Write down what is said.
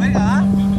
没敢